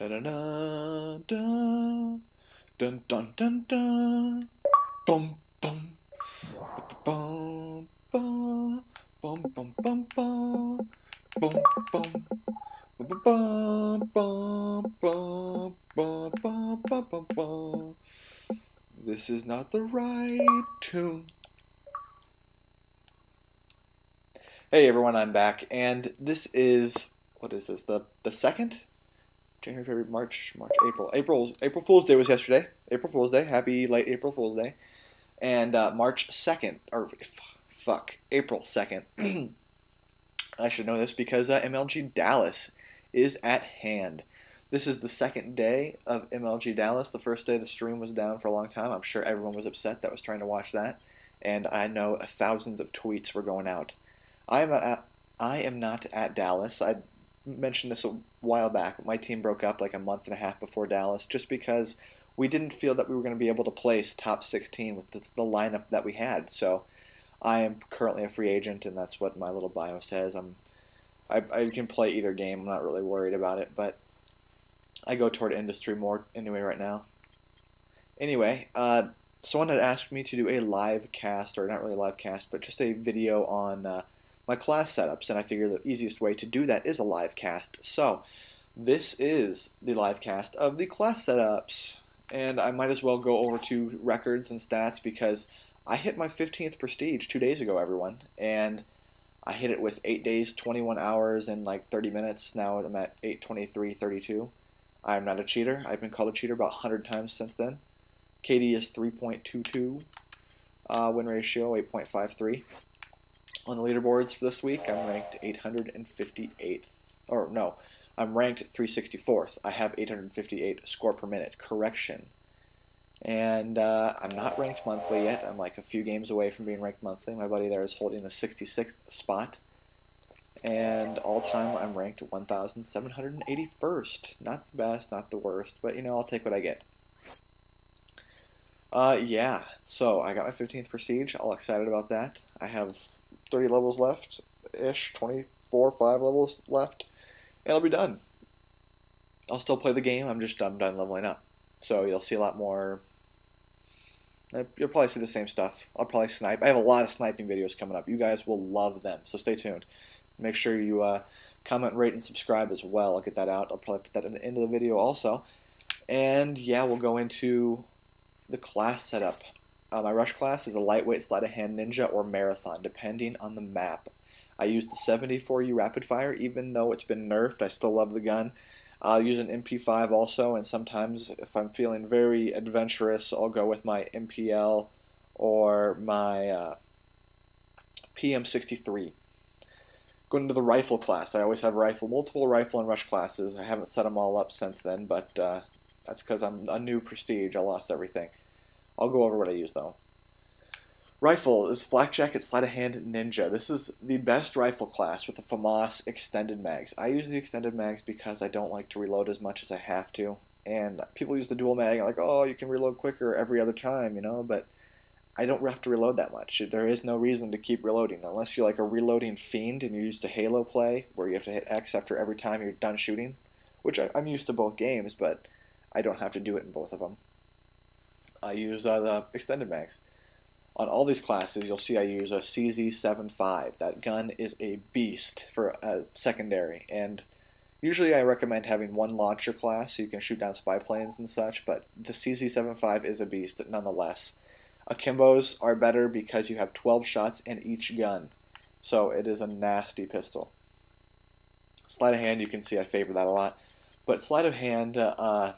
Da da da da. Dun dun dun dun. Bum bum. Bum bum. Bum bum bum bum. Bum bum. Bum bum bum bum bum bum bum bum. This is not the right tune. Hey everyone, I'm back, and this is what is this the the second January, February, March, March, April. April April Fool's Day was yesterday. April Fool's Day. Happy late April Fool's Day. And uh, March second, or f- fuck, April second. I should know this because uh, MLG Dallas is at hand. This is the second day of MLG Dallas. The first day the stream was down for a long time. I'm sure everyone was upset that was trying to watch that, and I know thousands of tweets were going out. I am at, I am not at Dallas. I mentioned this a while back. My team broke up like a month and a half before Dallas just because we didn't feel that we were going to be able to place top 16 with the, the lineup that we had. So I am currently a free agent, and that's what my little bio says. I'm I, I can play either game. I'm not really worried about it, but I go toward industry more anyway right now. Anyway, uh, someone had asked me to do a live cast, or not really live cast, but just a video on uh, my class setups, and I figure the easiest way to do that is a live cast. So, this is the live cast of the class setups, and I might as well go over to records and stats because I hit my 15th prestige two days ago, everyone, and I hit it with 8 days, 21 hours, and like 30 minutes. Now I'm at 823, 32. I'm not a cheater. I've been called a cheater about 100 times since then. KD is 3.22. Uh, win ratio 8.53 on the leaderboards for this week, I'm ranked 858th. Or no, I'm ranked 364th. I have 858 score per minute. Correction. And uh, I'm not ranked monthly yet. I'm like a few games away from being ranked monthly. My buddy there is holding the 66th spot. And all time, I'm ranked 1,781st. Not the best, not the worst, but you know, I'll take what I get. Uh, yeah, so I got my 15th prestige. All excited about that. I have 30 levels left ish, 24, 5 levels left, and I'll be done. I'll still play the game, I'm just done, done leveling up. So you'll see a lot more. You'll probably see the same stuff. I'll probably snipe. I have a lot of sniping videos coming up. You guys will love them, so stay tuned. Make sure you uh, comment, rate, and subscribe as well. I'll get that out. I'll probably put that in the end of the video also. And yeah, we'll go into the class setup. Uh, my rush class is a lightweight sleight of hand ninja or marathon, depending on the map. I use the 74U rapid fire, even though it's been nerfed. I still love the gun. I'll use an MP5 also, and sometimes if I'm feeling very adventurous, I'll go with my MPL or my uh, PM63. Going into the rifle class, I always have rifle, multiple rifle and rush classes. I haven't set them all up since then, but uh, that's because I'm a new prestige. I lost everything. I'll go over what I use though. Rifle is Flak Jacket Sleight of Hand Ninja. This is the best rifle class with the FAMAS extended mags. I use the extended mags because I don't like to reload as much as I have to. And people use the dual mag, like, oh, you can reload quicker every other time, you know, but I don't have to reload that much. There is no reason to keep reloading unless you're like a reloading fiend and you use the Halo play where you have to hit X after every time you're done shooting, which I, am used to both games, but I don't have to do it in both of them. I use uh, the extended mags. On all these classes, you'll see I use a CZ75. That gun is a beast for a secondary, and usually I recommend having one launcher class so you can shoot down spy planes and such, but the CZ75 is a beast nonetheless. Akimbos are better because you have 12 shots in each gun, so it is a nasty pistol. Sleight of hand, you can see I favor that a lot, but sleight of hand, uh,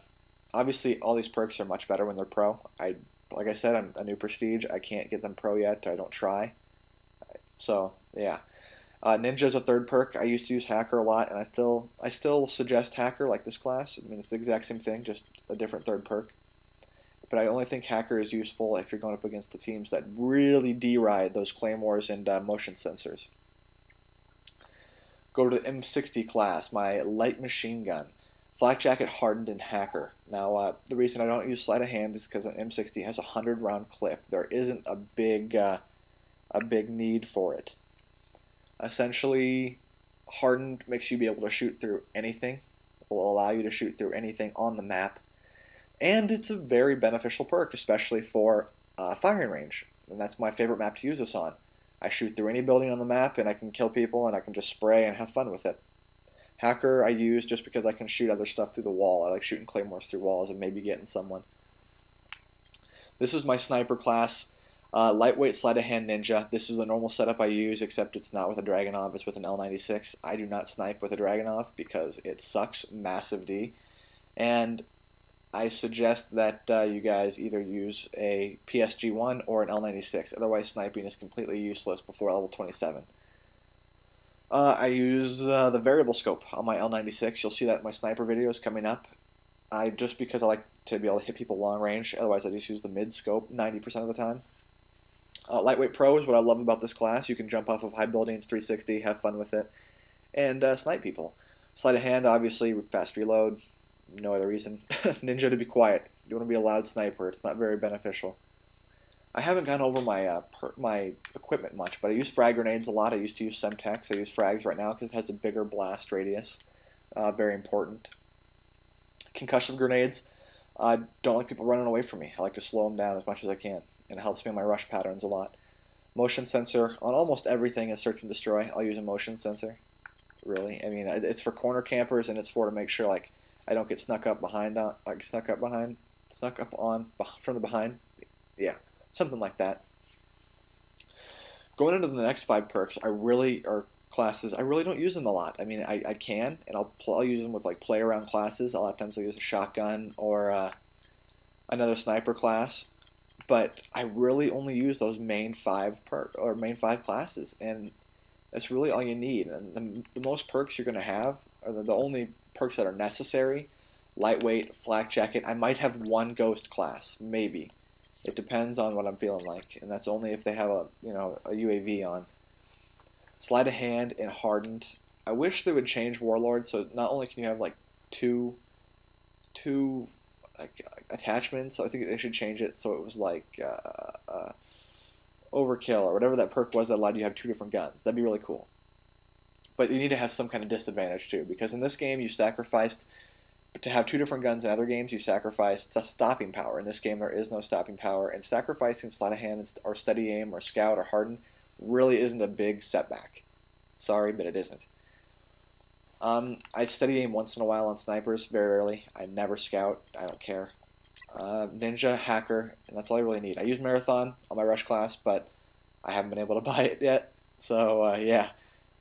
obviously all these perks are much better when they're pro. I like I said, I'm a new prestige. I can't get them pro yet. I don't try. So yeah, uh, Ninja is a third perk. I used to use Hacker a lot, and I still I still suggest Hacker like this class. I mean, it's the exact same thing, just a different third perk. But I only think Hacker is useful if you're going up against the teams that really deride those claymores and uh, motion sensors. Go to the M60 class, my light machine gun. Flak Jacket hardened and Hacker. Now, uh, the reason I don't use sleight of hand is because an M60 has a hundred round clip. There isn't a big, uh, a big need for it. Essentially, hardened makes you be able to shoot through anything, will allow you to shoot through anything on the map. And it's a very beneficial perk, especially for uh, firing range. And that's my favorite map to use this on. I shoot through any building on the map and I can kill people and I can just spray and have fun with it. Hacker I use just because I can shoot other stuff through the wall. I like shooting claymores through walls and maybe getting someone. This is my sniper class. Uh, lightweight sleight of hand ninja. This is the normal setup I use, except it's not with a Dragunov, it's with an L96. I do not snipe with a Dragunov because it sucks massive D. And I suggest that uh, you guys either use a PSG1 or an L96. Otherwise, sniping is completely useless before level 27. Uh, I use uh, the variable scope on my L96. You'll see that in my sniper videos coming up. I just because I like to be able to hit people long range. Otherwise, I just use the mid scope 90% of the time. Uh, Lightweight Pro is what I love about this class. You can jump off of high buildings 360, have fun with it, and uh, snipe people. Sleight of hand, obviously, fast reload. No other reason. Ninja to be quiet. You want to be a loud sniper. It's not very beneficial. I haven't gone over my uh, per, my equipment much, but I use frag grenades a lot. I used to use Semtex. I use frags right now because it has a bigger blast radius. Uh, very important. Concussion grenades. I don't like people running away from me. I like to slow them down as much as I can and it helps me in my rush patterns a lot. Motion sensor on almost everything is search and destroy. I'll use a motion sensor. Really, I mean, it's for corner campers and it's for to make sure like I don't get snuck up behind on, like snuck up behind, snuck up on from the behind. Yeah, something like that. Going into the next five perks, I really or classes, I really don't use them a lot. I mean, I, I can, and I'll, I'll use them with like play around classes. A lot of times I'll use a shotgun or uh, another sniper class but I really only use those main five per or main five classes, and that's really all you need. And the, the most perks you're going to have are the, the, only perks that are necessary: lightweight, flak jacket. I might have one ghost class, maybe. It depends on what I'm feeling like, and that's only if they have a you know a UAV on. Sleight of hand and hardened. I wish they would change warlord so not only can you have like two two like attachments. So I think they should change it so it was like uh, uh, overkill or whatever that perk was that allowed you to have two different guns. That'd be really cool. But you need to have some kind of disadvantage too, because in this game you sacrificed to have two different guns. In other games you sacrificed stopping power. In this game there is no stopping power, and sacrificing sleight of hand or steady aim or scout or harden really isn't a big setback. Sorry, but it isn't. Um, I steady aim once in a while on snipers, very rarely. I never scout. I don't care. Uh, ninja, hacker, and that's all I really need. I use marathon on my rush class, but I haven't been able to buy it yet. So uh, yeah,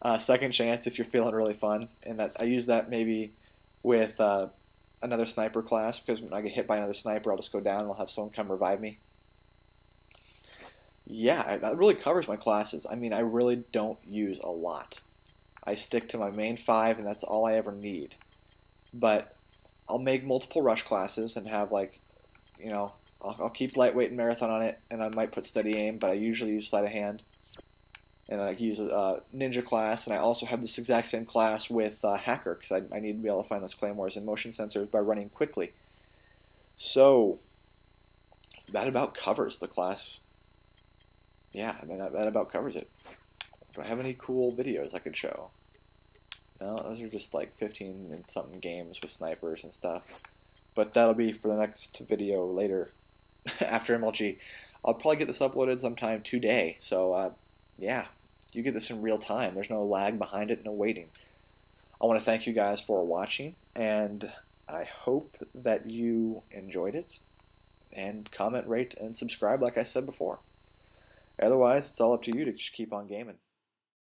uh, second chance if you're feeling really fun, and that I use that maybe with uh, another sniper class because when I get hit by another sniper, I'll just go down and I'll have someone come revive me. Yeah, that really covers my classes. I mean, I really don't use a lot. I stick to my main five, and that's all I ever need. But I'll make multiple rush classes and have like, you know, I'll, I'll keep lightweight and marathon on it, and I might put steady aim, but I usually use sleight of hand. And I use a ninja class, and I also have this exact same class with uh, hacker because I, I need to be able to find those claymores and motion sensors by running quickly. So that about covers the class. Yeah, I mean that, that about covers it. Do I have any cool videos I could show? No, those are just like 15 and something games with snipers and stuff. But that'll be for the next video later after MLG. I'll probably get this uploaded sometime today. So, uh, yeah, you get this in real time. There's no lag behind it, no waiting. I want to thank you guys for watching, and I hope that you enjoyed it. And comment, rate, and subscribe like I said before. Otherwise, it's all up to you to just keep on gaming.